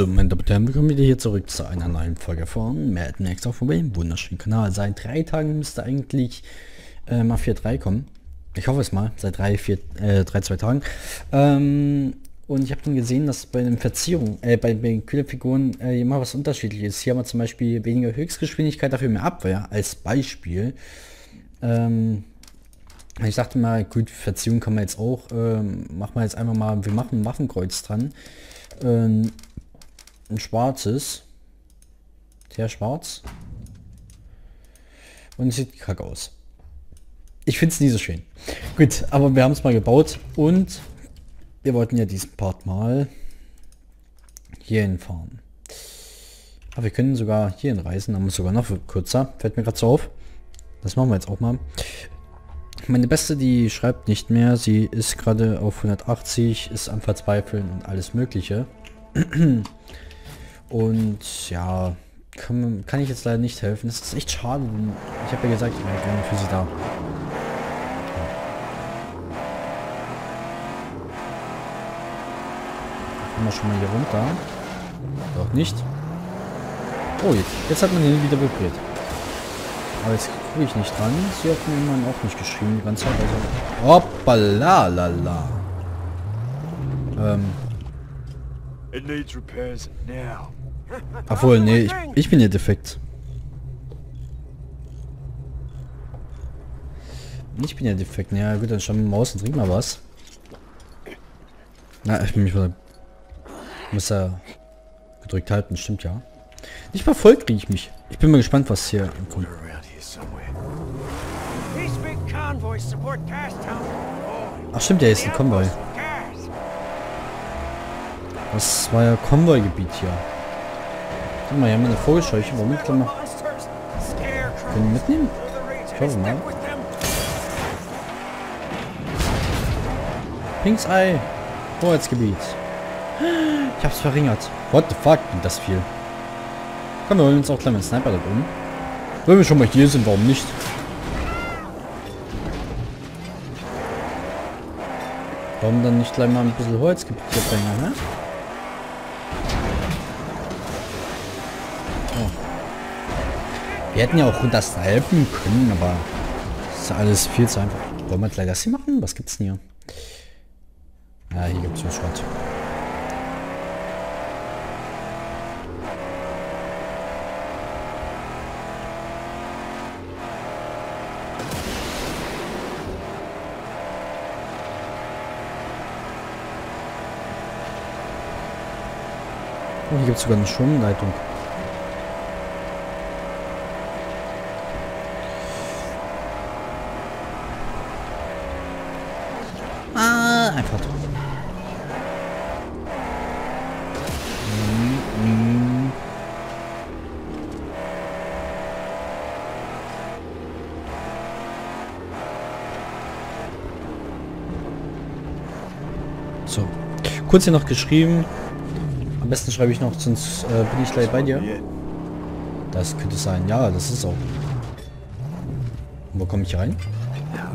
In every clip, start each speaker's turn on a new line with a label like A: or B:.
A: So, meine Damen und Herren, willkommen wieder hier zurück zu einer neuen Folge von Mad Max auf dem wunderschönen Kanal. Seit drei Tagen müsste eigentlich äh, Mafia 3 kommen. Ich hoffe es mal, seit drei, vier, äh, drei, zwei Tagen. Ähm, und ich habe dann gesehen, dass bei den Verzierungen, äh, bei den Kühlerfiguren äh, immer was unterschiedliches ist. Hier haben wir zum Beispiel weniger Höchstgeschwindigkeit, dafür mehr Abwehr, als Beispiel. Ähm, ich dachte mal, gut, Verzierung kann man jetzt auch, ähm, machen wir jetzt einfach mal, wir machen ein Waffenkreuz dran. Ähm, ein schwarzes. Sehr schwarz. Und es sieht kacke aus. Ich finde es nie so schön. Gut, aber wir haben es mal gebaut und wir wollten ja diesen Part mal hierhin fahren. Aber wir können sogar hierhin reisen, aber sogar noch kürzer. Fällt mir gerade so auf. Das machen wir jetzt auch mal. Meine Beste, die schreibt nicht mehr. Sie ist gerade auf 180, ist am Verzweifeln und alles mögliche. Und ja, kann, kann ich jetzt leider nicht helfen. Das ist echt schade. Ich habe ja gesagt, ich wäre gerne für sie da. Kommen wir schon mal hier runter. Doch nicht. Oh, jetzt, jetzt hat man ihn wieder vibriert. Aber jetzt gucke ich nicht dran. Sie hat mir immerhin auch nicht geschrieben die ganze Zeit. Also, hoppala, la, la. Ähm. It needs repairs now. Obwohl, nee, ich, ich bin ja defekt. Ich bin ja defekt. Ja gut, dann schauen wir mal aus und trinken mal was. Na, ich bin mich wieder... Muss ja gedrückt halten, stimmt ja. Nicht verfolgt kriege ich mich. Ich bin mal gespannt, was hier kommt. Ach stimmt, der ist ein Konvoi. Das war ja Konvoi-Gebiet hier. Guck mal, hier haben wir eine Vogelscheuche. Warum nicht mal? Können wir mitnehmen? Ich hoffe mal. Pinks Ei. Vorheitsgebiet. Ich hab's verringert. What the fuck, das viel. Komm, wir holen uns auch gleich mal einen Sniper da oben. Wenn wir schon mal hier sind, warum nicht? Warum dann nicht gleich mal ein bisschen Holzgebiet hier bringen, ne? Wir hätten ja auch runtersnipen können, aber ist alles viel zu einfach. Wollen wir gleich das hier machen? Was gibt's denn hier? Ja, hier gibt's nur Schrott. Oh, hier gibt es sogar eine Schwimmleitung. So. Kurz hier noch geschrieben. Am besten schreibe ich noch, sonst äh, bin ich gleich bei dir. Das könnte sein. Ja, das ist auch. Wo komme ich rein? Ja,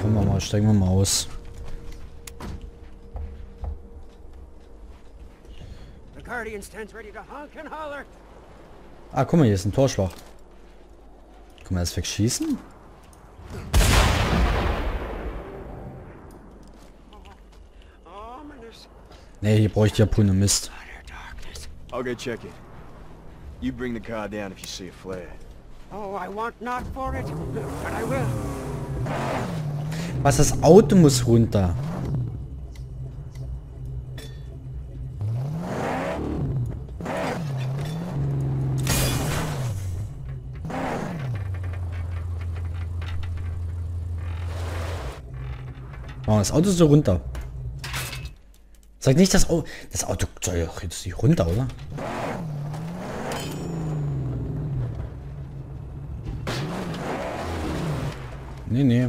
A: kommen wir mal, steigen wir mal aus. Ah, guck mal, hier ist ein Torschwach. Kann man das wegschießen? Nee, hier brauche ich ja Pune Mist. I'll go check it. You bring the car down if you see a flare. Oh, I want not for it, but I will. Was das Auto muss runter. Oh, das Auto so runter. Sag nicht, das Auto... Das Auto soll doch jetzt nicht runter, oder? Nee, nee.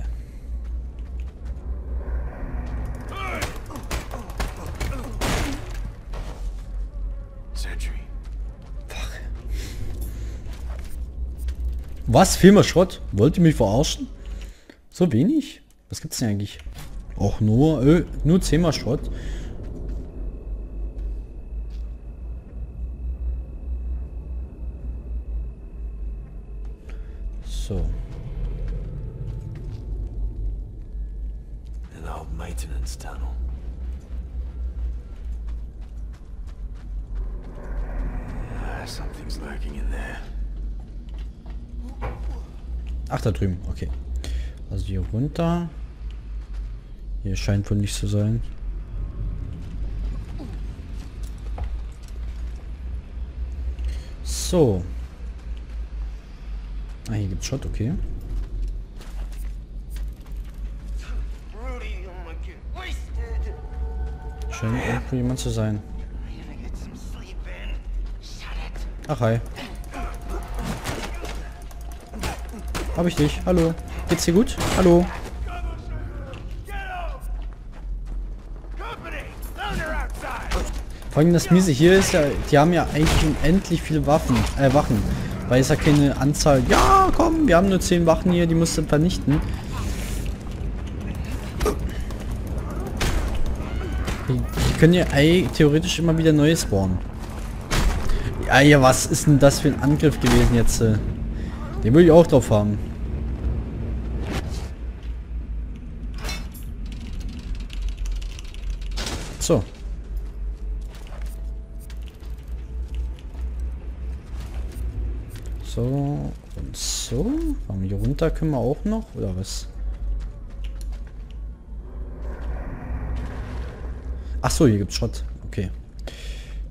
A: Was? Filmer Schrott? Wollt ihr mich verarschen? So wenig? Was gibt's denn eigentlich? Auch nur, äh, nur 10 mal Schrott. So.
B: An old maintenance tunnel. Something's lurking in there.
A: Ach, da drüben. Okay. Also hier runter. Hier scheint wohl nicht zu sein. So. Ah, hier gibt's Shot, okay. Scheint irgendwo jemand zu sein.
B: I'm gonna
A: Hab ich dich. Hallo. Geht's dir gut? Hallo. Vor allem das Miese hier ist ja, die haben ja eigentlich unendlich viele Waffen, äh, Wachen. Weil es ja keine Anzahl, ja komm, wir haben nur 10 Wachen hier, die musst du vernichten. Die, können ja theoretisch immer wieder neue spawnen. Ja, ja, was ist denn das für ein Angriff gewesen jetzt? äh? Den will ich auch drauf haben. So. So und so. Warum hier runter können wir auch noch, oder was? Ach so, hier gibt's Schrott. Okay.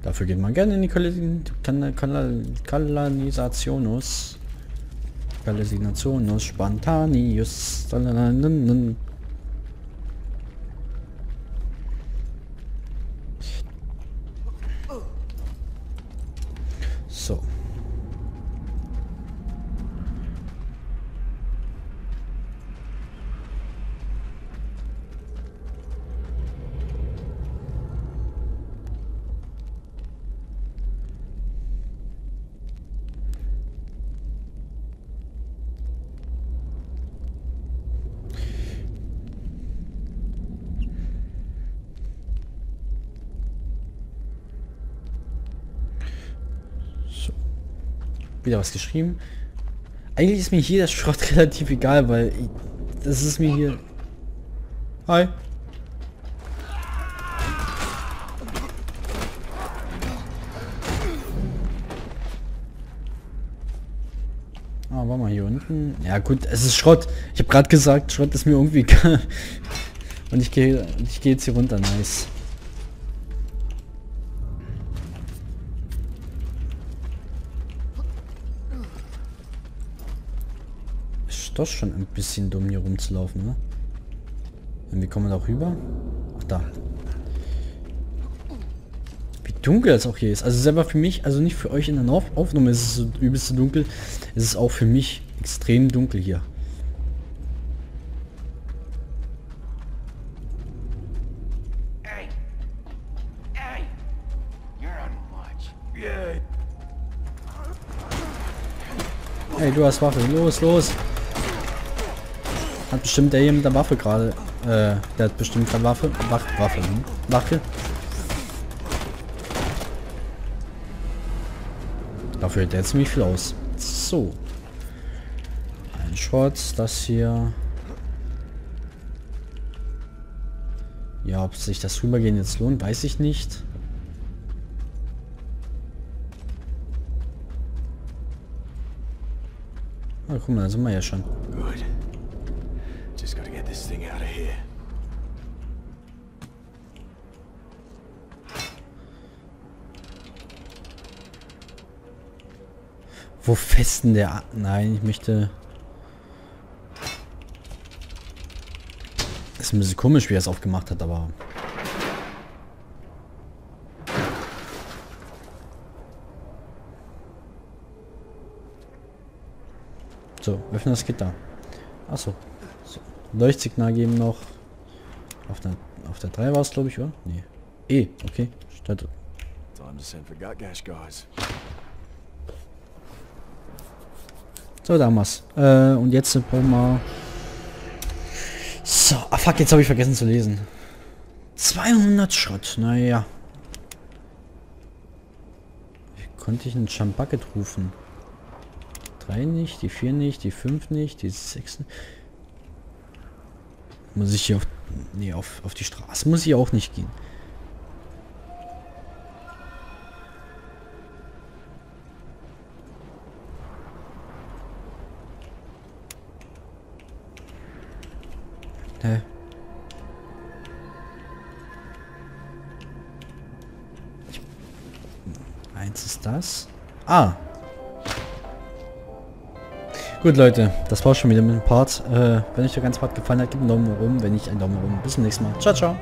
A: Dafür geht man gerne in die Kanal Kanal Kanal Kanalisationus. Kanalisationus Spontaneus. So. So. Wieder was geschrieben. Eigentlich ist mir hier das Schrott relativ egal, weil ich, das ist mir hier... Hi. Ah, war mal hier unten. Ja gut, es ist Schrott. Ich habe gerade gesagt, Schrott ist mir irgendwie. Und ich gehe ich gehe jetzt hier runter, nice. Doch schon ein bisschen dumm hier rumzulaufen, ne? Und wie kommen wir da rüber? Ach da. Wie dunkel es auch hier ist. Also selber für mich, also nicht für euch in der Auf Aufnahme ist es so übelst so dunkel. Es ist auch für mich extrem dunkel hier.
B: Hey!
A: Du hast Waffe. Los, los. Hat bestimmt der hier mit der Waffe gerade. Äh, der hat bestimmt gerade Waffe. Wach, Waffe. Hm? Waffe. Dafür hält er ziemlich viel aus. So. Ein Short, das hier. Ja, ob sich das rübergehen jetzt lohnt, weiß ich nicht. Ah, guck mal, da sind wir ja schon.
B: Good.
A: Wo festen der... Nein, ich möchte... Ist ein bisschen komisch, wie er es aufgemacht hat, aber... So, öffne das Gitter. Achso. So. Leuchtsignal geben noch. Auf der, auf der 3 war es, glaube ich, oder? Nee. E, okay. Statt
B: Time to send for Gutgash guys.
A: So, damals. Äh, und jetzt brauchen wir... So, ah fuck, jetzt habe ich vergessen zu lesen. 200 Schrott, naja. Wie konnte ich einen Chambucket rufen? 3 nicht, die 4 nicht, die 5 nicht, die 6 nicht. Muss ich hier auf... Nee, auf, auf die Straße muss ich auch nicht gehen. Ich- Eins ist das. Ah. Gut, Leute. Das war schon wieder mit dem Part. Äh, wenn euch der ganze Part gefallen hat, gebt einen Daumen hoch. Wenn nicht, einen Daumen hoch. Bis zum nächsten Mal. Ciao, ciao.